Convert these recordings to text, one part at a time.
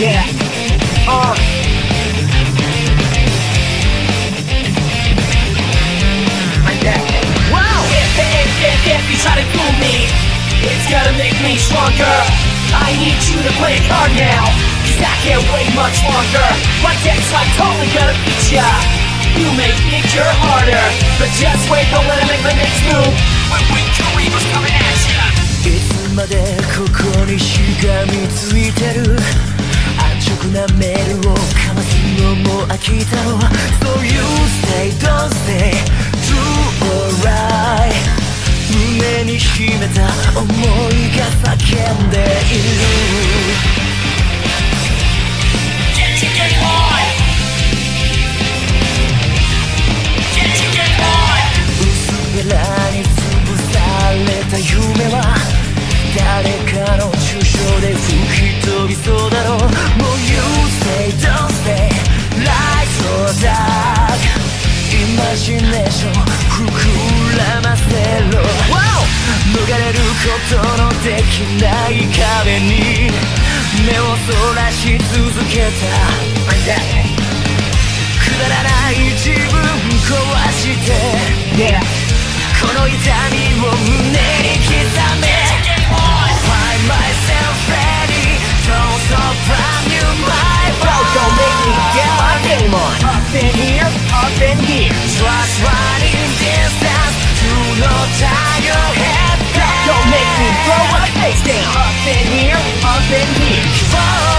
Yeah. Uh. Like that. Wow! If, if, if, if you try to fool me, it's gonna make me stronger. I need you to play it hard now, cause I can't wait much longer. My deck's like totally gonna beat ya. You may think you're harder, but just wait, don't let him make the next move. 飽きたろ So you stay, don't stay, do alright 胸に秘めた想いが続けた Like that. くだらない自分壊して Yeah. この痛みを胸に刻め Find myself ready Don't stop brand new my Bro, don't make me get my name on. Up in here, up in here. Trust running distance Do not turn your head back Don't make me throw my face down. Up in here, up in here.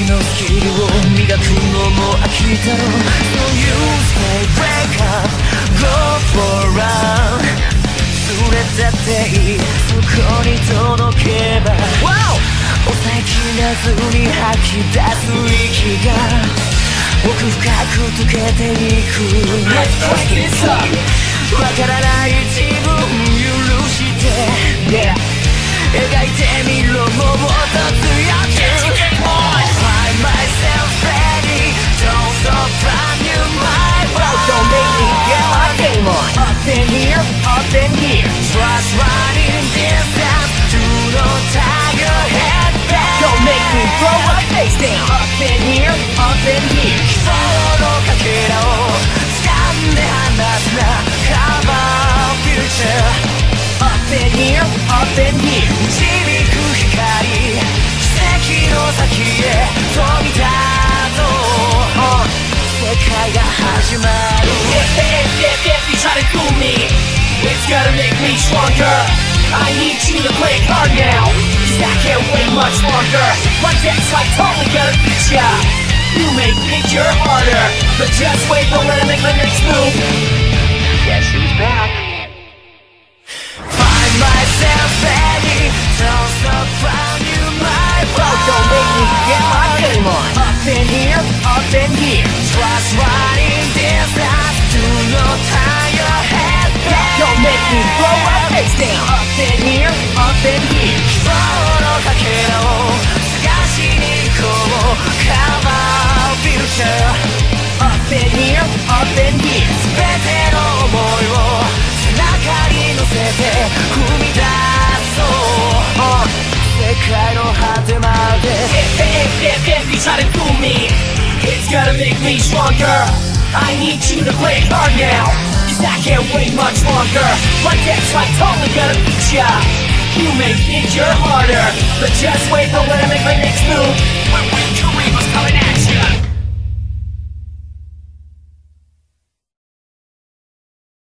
きのスキルを磨くのも飽きたろ So you say break up, go for run すれたっていい。そこに届けば。Wow! 抑えきれずに吐き出す息が。奥深く溶けていく。Let's break this up. わからない自分here, up in here. 希望のかけらを掴んで離すな Cover future Up in here, up in here. 導く光奇跡の先へ飛び立とう世界が始まる If, if, if, if you try to fool me, it's gonna make me stronger. I need you to play it hard now, cause I can't wait much longer. My deck's like totally gonna beat ya. You may think you're harder, but just wait, don't let him make the next move. Guess who's back? Find myself ready Don't stop round you my Bro, don't make me get my game on. Up in here, up in here. Trust running distance Do not turn your head back Don't make me throw my face down. Up in here, up in here. Try to fool me, it's gonna make me stronger. I need you to play it hard now, cause I can't wait much longer. My deck's like totally gonna beat ya. You may think you're harder, but just wait, don't let make my next move. When Wing Kuriboh's coming at